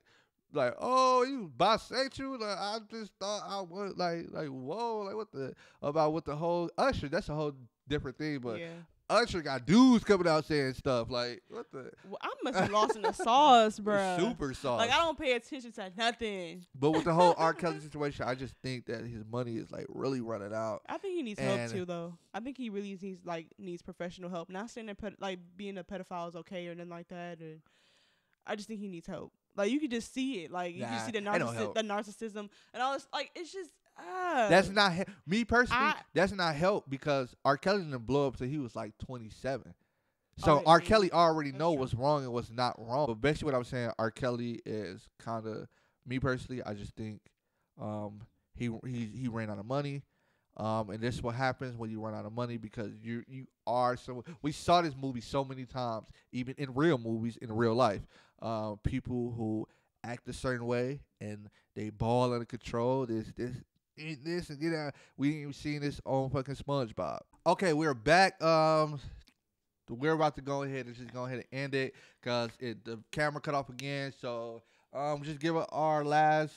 like, oh, you bisexual? Like, I just thought I was like, like, whoa, like what the about what the whole Usher? That's a whole different thing. But yeah. Usher got dudes coming out saying stuff like, what the Well, I must be lost in the sauce, *laughs* bro. super sauce. Like I don't pay attention to nothing. but with the whole R. *laughs* Kelly situation, I just think that his money is like really running out. I think he needs help too, though. I think he really needs like needs professional help. Not saying that ped- like being a pedophile is okay or nothing like that. And I just think he needs help. Like you could just see it. Like you Nah, can see the narcissi- the narcissism and all this. Like it's just ah. That's not he- me personally. I- that's not help because R. Kelly didn't blow up till he was like 27. So R. Kelly already know true. what's wrong and what's not wrong. But basically, what I'm saying, R. Kelly is kind of me personally. I just think um, he he he ran out of money. Um, and this is what happens when you run out of money because you you are so. We saw this movie so many times, even in real movies in real life. Uh, people who act a certain way and they ball under control. This this eat this and get out. We ain't even seen this on fucking SpongeBob. Okay, we're back. Um, we're about to go ahead and just go ahead and end it because it the camera cut off again. So um, just give it our last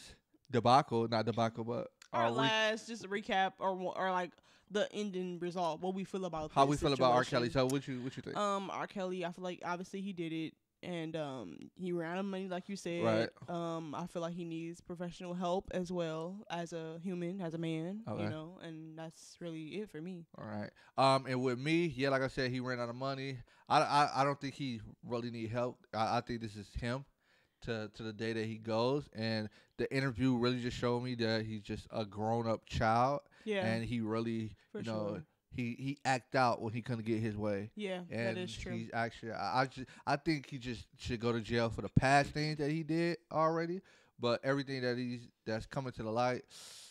debacle, not debacle, but *laughs* Our our last, just a recap or or like the ending result, what we feel about how we feel about R. Kelly. So what you what you think? Um, R. Kelly, I feel like obviously he did it, and um, he ran out of money, like you said. Right. Um, I feel like he needs professional help as well as a human, as a man. Okay. You know, and that's really it for me. All right. Um, and with me, yeah, like I said, he ran out of money. I, I, I don't think he really need help. I, I think this is him to to the day that he goes. And the interview really just showed me that he's just a grown up child, Yeah, and he really, for you know, sure. He he act out when he couldn't get his way. Yeah, And that is true. he's actually, I, I just, I think he just should go to jail for the past things that he did already. But everything that he's that's coming to the light,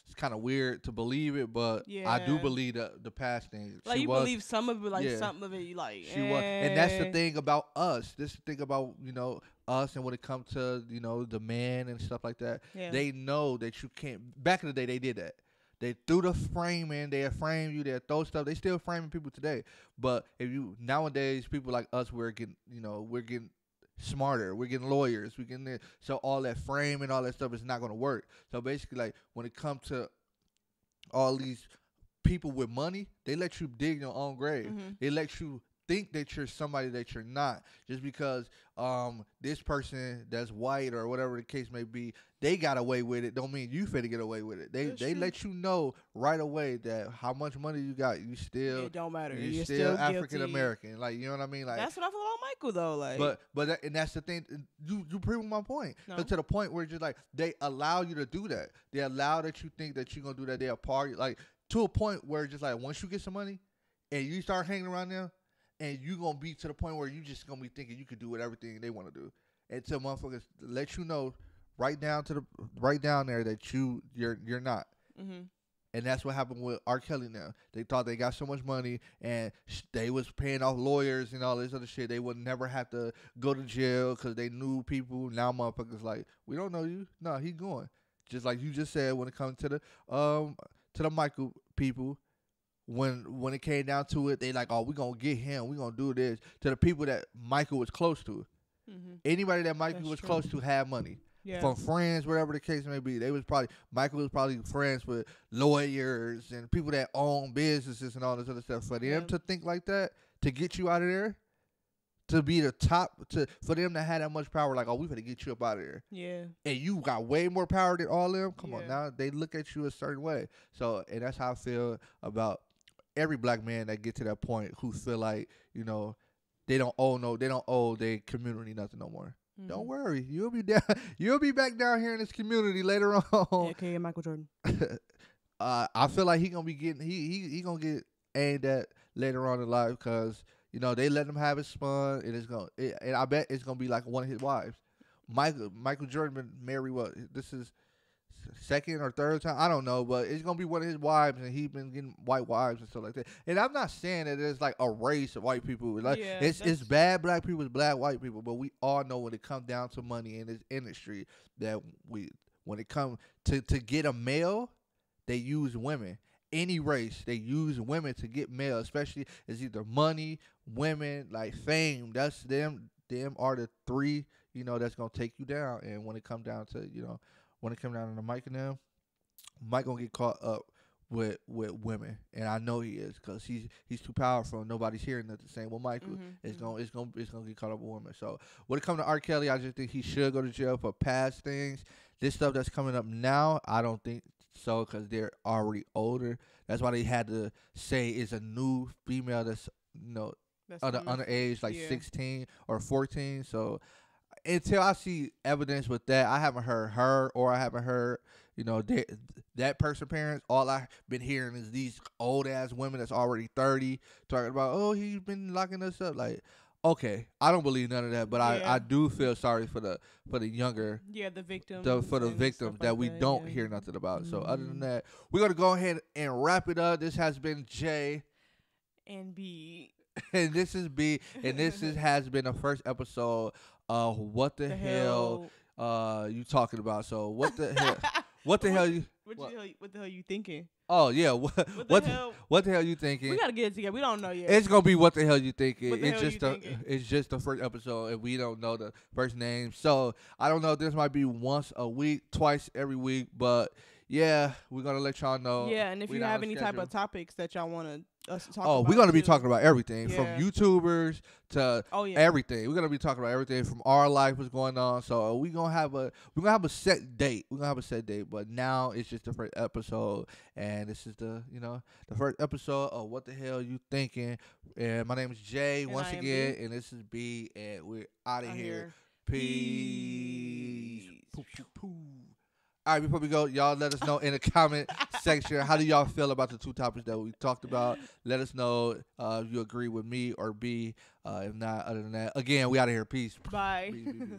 it's kind of weird to believe it. But I do believe the the past things. Like She you was- believe some of it, like yeah. some of it, you like. she was, and that's the eh. thing about us. This thing about you know us, and when it comes to you know the man and stuff like that, Yeah. they know that you can't. Back in the day, they did that. They threw the frame in. They frame you. They throw stuff. They still framing people today. But if you nowadays, people like us, we're getting you know we're getting smarter. We're getting lawyers. We're getting. So all that frame and all that stuff is not going to work. So basically, like when it comes to all these people with money, they let you dig your own grave. Mhm. They let you think that you're somebody that you're not just because um this person that's white or whatever the case may be they got away with it don't mean you fit to get away with it they That's they true. let you know right away that how much money you got you still It don't matter. you're, You're, still, guilty. African American like you know what I mean like That's what I feel about Michael though. Like, but but that, and that's the thing. You you proving my point No. to the point where just like they allow you to do that. They allow that you think that you're gonna do that. They a party like to a point where just like once you get some money and you start hanging around them, and you gonna be to the point where you just gonna be thinking you could do what everything they want to do. Until motherfuckers let you know right down to the right down there that you you're you're not. hmm And that's what happened with R. Kelly now. They thought they got so much money and sh- they was paying off lawyers and all this other shit. They would never have to go to jail because they knew people. Now motherfuckers like, we don't know you. No, he going. Just like you just said when it comes to the um to the Michael people. When when it came down to it, they like, oh, we gonna get him. We gonna do this to the people that Michael was close to. hmm Anybody that Michael That's was true. close to had money Yeah. from friends, whatever the case may be. They was probably Michael was probably friends with lawyers and people that own businesses and all this other stuff. For them Yeah. to think like that, to get you out of there, to be the top, to for them to have that much power, like oh, we gonna get you up out of there, yeah. and you got way more power than all of them. Come on, now they look at you a certain way. So, and that's how I feel about every black man that get to that point who feel like you know they don't owe no, they don't owe their community nothing no more. Don't Mhm. worry, you'll be *laughs* down. You'll be back down here in this community later on. AKA Michael Jordan. *laughs* uh, I feel like he gonna be getting he he he gonna get aimed at later on in life because you know they let him have his fun and it's gonna it, and I bet it's gonna be like one of his wives. Michael Michael Jordan married what this is second or third time I don't know, but it's gonna be one of his wives and he's been getting white wives and stuff like that. And I'm not saying that it's like a race of white people. Like Yeah, it's it's bad black people, it's black white people, but we all know when it comes down to money in this industry that we when it comes to to get a male, they use women. Any race, they use women to get male, especially it's either money, women, like fame. That's them. Them are the three, you know, that's gonna take you down. And when it come down to, you know, when it come down to the Mike and them, Mike gonna get caught up with with women, and I know he is because he's he's too powerful. and Nobody's hearing nothing. Same with Michael. Mhm, It's mhm. gonna it's gonna it's gonna get caught up with women. So when it comes to R. Kelly, I just think he should go to jail for past things. This stuff that's coming up now, I don't think so because they're already older. That's why they had to say it's a new female that's you know That's under underage, like yeah. sixteen or fourteen. So until I see evidence with that, I haven't heard her or I haven't heard you know they, that person parents. All I've been hearing is these old ass women that's already thirty talking about oh he's been locking us up like. Okay, I don't believe none of that, but I, Yeah. I do feel sorry for the for the younger Yeah, the victims. the for the victim that like we that, don't yeah. hear nothing about. So other than Mhm. that, we're gonna go ahead and wrap it up. This has been Jay, And B. *laughs* and this is B, and this is *laughs* has been the first episode of what the, The hell, hell. uh you talking about. So what the hell *laughs* what the hell you *laughs* What, what? the hell? What the hell you thinking? Oh yeah, *laughs* what What the what hell? what the hell you thinking? We gotta get it together. We don't know yet. It's gonna be what the hell you thinking. What the it's hell just you the thinking? it's just the first episode, and we don't know the first name. So I don't know. This might be once a week, twice every week, but yeah, we're gonna let y'all know. yeah, and if we you have any type of topics that y'all want to us to talk Oh, we're gonna be too. talking about everything from YouTubers to Oh yeah. everything. We're gonna be talking about everything from our life, what's going on. So uh, we gonna have a we're gonna have a set date. We're gonna have a set date, but now it's just the first episode, and this is the you know the first episode of what the hell you thinking. And my name is Jay And once again, B. and this is B, and we're out of here. here. Peace. Peace. Poo, poo, poo. All right, before we go, y'all let us know in the comment section how do y'all feel about the two topics that we talked about. Let us know uh, if you agree with me or B. Uh, if not, other than that, again, we out of here. Peace. Bye. Peace, peace, peace.